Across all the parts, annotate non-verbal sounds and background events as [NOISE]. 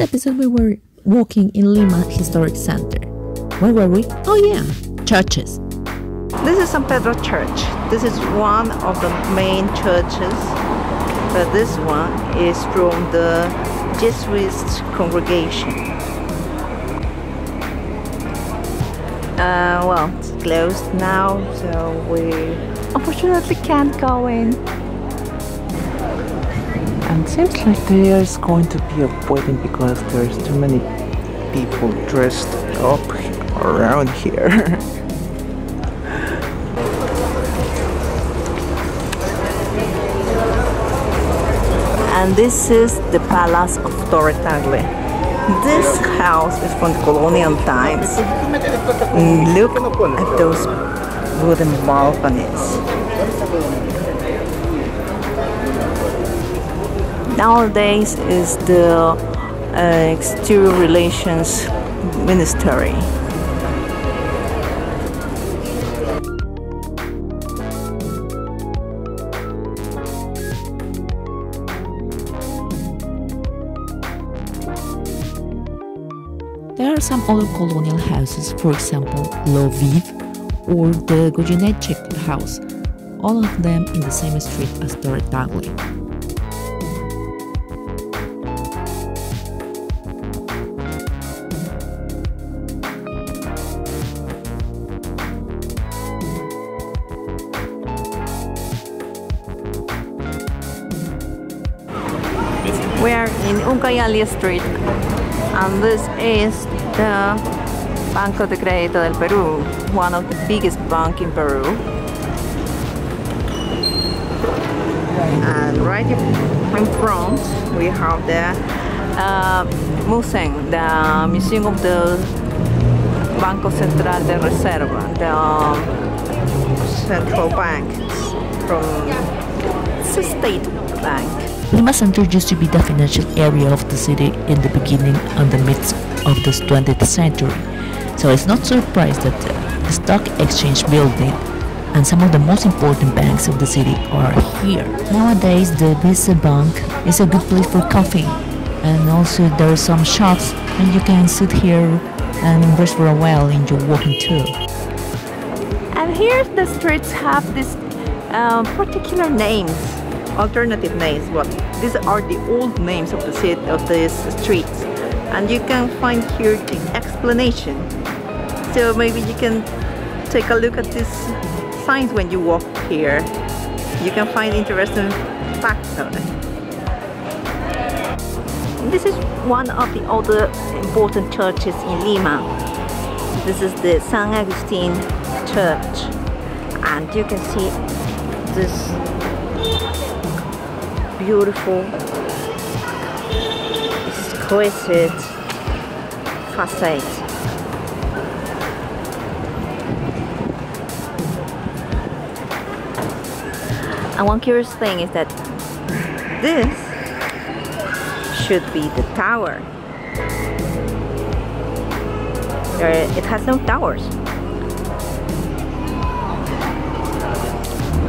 this episode, we were walking in Lima Historic Center. Where were we? Oh, yeah, churches. This is San Pedro Church. This is one of the main churches, but this one is from the Jesuit congregation. Uh, well, it's closed now, so we unfortunately can't go in. And seems like there's going to be a wedding because there's too many people dressed up around here. [LAUGHS] and this is the Palace of Torre Tagle. This house is from the colonial times. Look at those wooden balconies. Nowadays is the uh, exterior relations ministry. There are some other colonial houses, for example, Lviv or the Goyeneche house, all of them in the same street as Torre Tagle. We are in Ucayali Street and this is the Banco de Crédito del Perú, one of the biggest bank in Peru. And right in front we have the uh, museum, the Museum of the Banco Central de Reserva, the um, central bank from the state bank. Lima Center used to be the financial area of the city in the beginning and the midst of the 20th century, so it's not surprised that the stock exchange building and some of the most important banks of the city are here. Nowadays, the Visa Bank is a good place for coffee, and also there are some shops, and you can sit here and rest for a while in your walking tour. And here the streets have these um, particular names, alternative names. But these are the old names of the city of these streets, and you can find here the explanation. So maybe you can take a look at these signs when you walk here. You can find interesting facts on it. This is one of the other important churches in Lima. This is the San Agustin Church, and you can see this beautiful, exquisite facade. And one curious thing is that this should be the tower. Uh, it has no towers.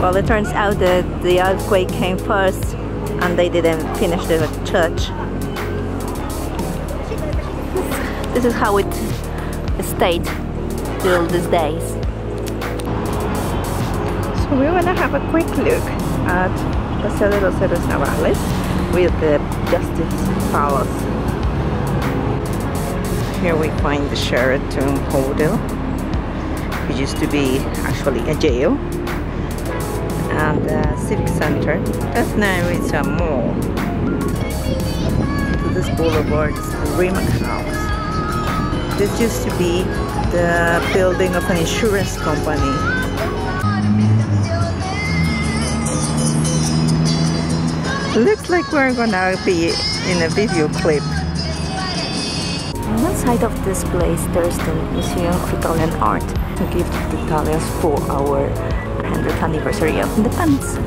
Well, it turns out that the earthquake came first and they didn't finish the church. This is how it stayed till these days. So we want to have a quick look at Paseo de los Héroes Navales with the Justice Palace. Here we find the Sheraton Hotel, which used to be actually a jail and the civic center. That now is a mall. To this boulevard is the Riemann House. This used to be the building of an insurance company. Looks like we're gonna be in a video clip. On one side of this place there's the Museum of Italian Art to give the Italians for our 100th anniversary of independence.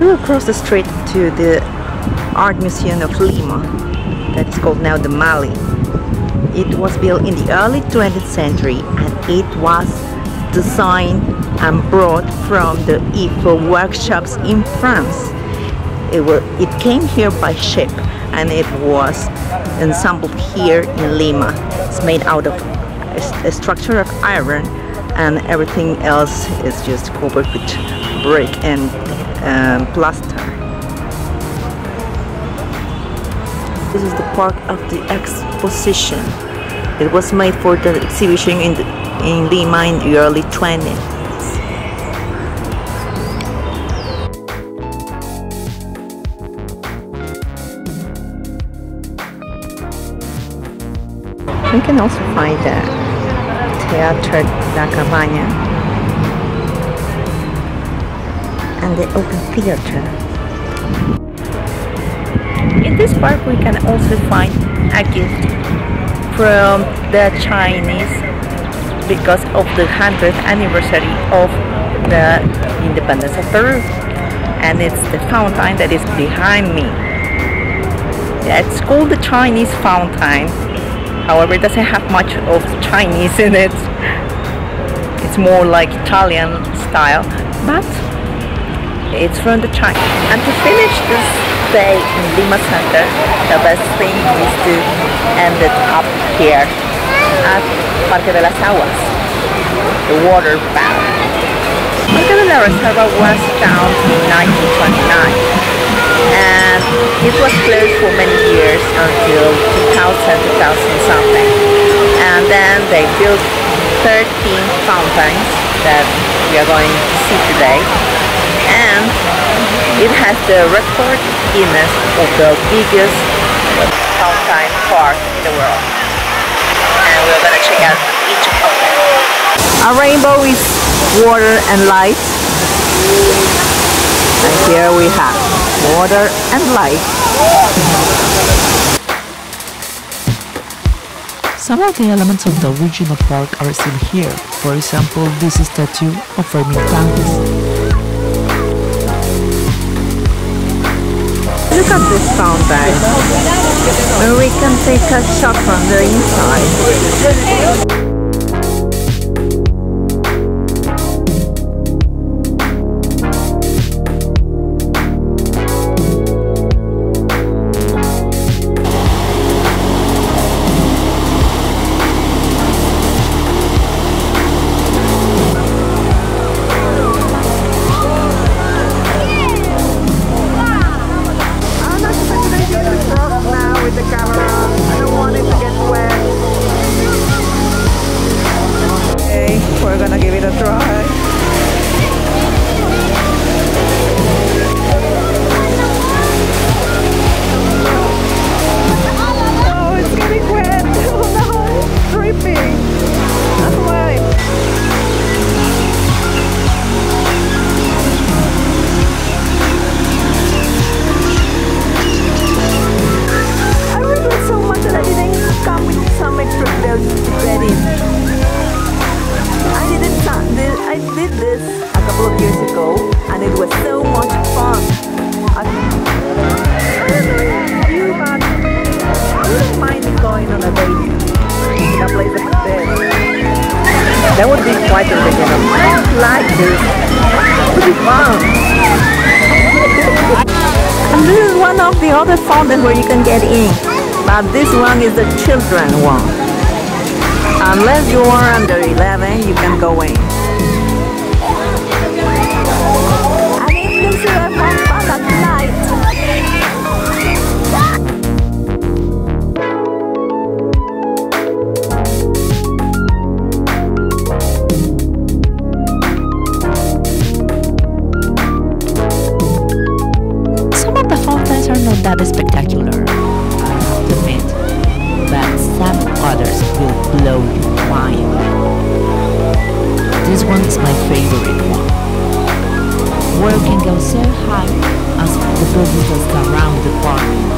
We will cross the street to the Art Museum of Lima that is called now the Mali. It was built in the early 20th century and it was designed and brought from the Eiffel workshops in France. It was it came here by ship and it was assembled here in Lima. It's made out of a, a structure of iron and everything else is just covered with brick and um, plaster. This is the park of the exposition. It was made for the exhibition in, the, in Lima in the early 20s. We can also find the Teatro da Cabana and the open theater. In this park we can also find a gift from the Chinese because of the 100th anniversary of the independence of Peru and it's the fountain that is behind me. Yeah, it's called the Chinese fountain However, it doesn't have much of Chinese in it. It's more like Italian style, but it's from the China. And to finish this day in Lima Center, the best thing is to end it up here at Parque de las Aguas, the water park. Parque de la Reserva was founded in 1929 and it was closed for many years until 2000, 2000 something. And then they built 13 fountains that we are going to see today. And it has the record Guinness of the biggest fountain park in the world. And we're gonna check out each of them. A rainbow is water and light. And here we have water and light. Some of the elements of the original park are still here. For example, this statue of Fermin Francis. Look at this fountain. And we can take a shot from the inside. That would be quite a beginner. I like this. It would be fun. and this is one of the other fountains where you can get in. But this one is the children one. Unless you are under 11, you can go in. That spectacular, to admit, but some others will blow your mind. This one is my favorite one, where can go so high as the buildings around the park.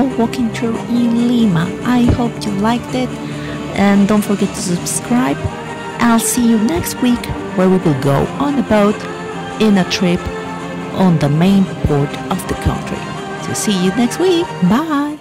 Walking tour in Lima. I hope you liked it and don't forget to subscribe. I'll see you next week where we will go on a boat in a trip on the main port of the country. So see you next week. Bye.